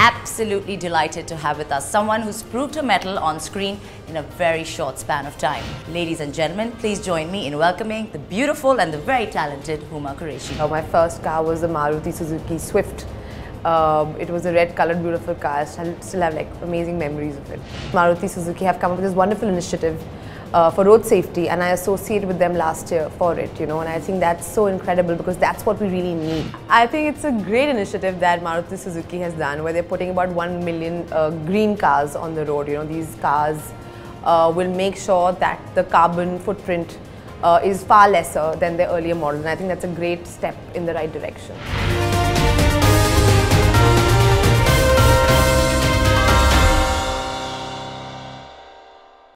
absolutely delighted to have with us someone who's proved her mettle on screen in a very short span of time. Ladies and gentlemen, please join me in welcoming the beautiful and the very talented Huma Qureshi. Uh, my first car was the Maruti Suzuki Swift. Um, it was a red colored beautiful car. I still have like amazing memories of it. Maruti Suzuki have come up with this wonderful initiative uh, for road safety and I associated with them last year for it, you know, and I think that's so incredible because that's what we really need. I think it's a great initiative that Maruti Suzuki has done where they're putting about 1 million uh, green cars on the road. You know, these cars uh, will make sure that the carbon footprint uh, is far lesser than the earlier models and I think that's a great step in the right direction.